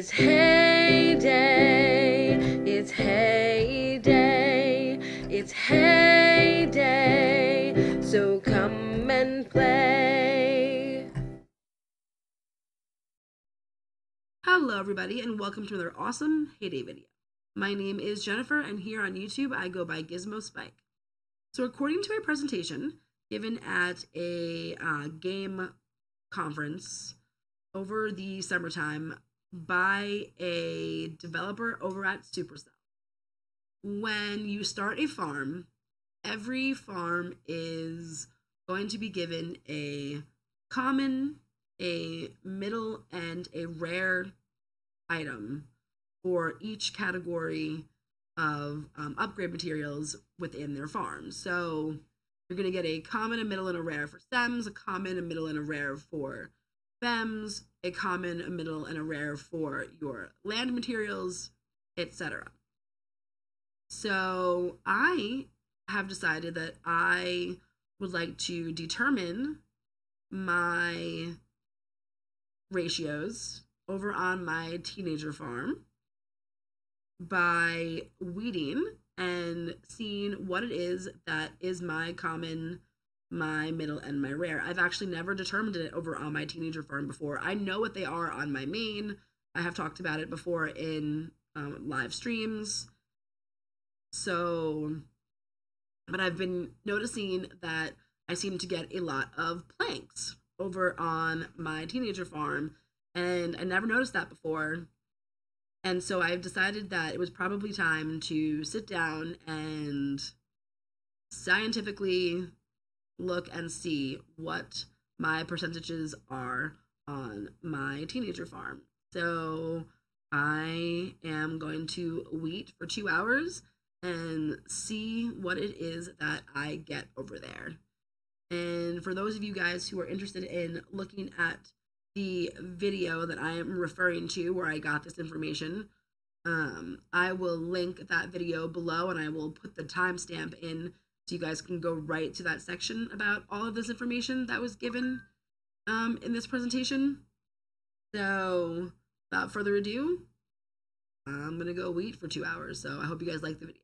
It's Hay Day, it's heyday, it's Hay Day, so come and play. Hello, everybody, and welcome to another awesome Hay Day video. My name is Jennifer, and here on YouTube, I go by Gizmo Spike. So, according to a presentation given at a uh, game conference over the summertime by a developer over at Supercell, when you start a farm, every farm is going to be given a common, a middle, and a rare item for each category of um, upgrade materials within their farm. So you're going to get a common, a middle, and a rare for stems, a common, a middle, and a rare for FEMS, a common, a middle, and a rare for your land materials, etc. So I have decided that I would like to determine my ratios over on my teenager farm by wheating and seeing what it is that is my common, my middle, and my rare. I've actually never determined it over on my teenager farm before. I know what they are on my main. I have talked about it before in um, live streams. So, but I've been noticing that I seem to get a lot of planks over on my teenager farm, and I never noticed that before. And so I've decided that it was probably time to sit down and scientifically look and see what my percentages are on my teenager farm. So I am going to wait for two hours and see what it is that I get over there. And for those of you guys who are interested in looking at the video that I am referring to where I got this information, um, I will link that video below and I will put the timestamp in so you guys can go right to that section about all of this information that was given um, in this presentation. So, without further ado, I'm to go wait for two hours. So, I hope you guys like the video.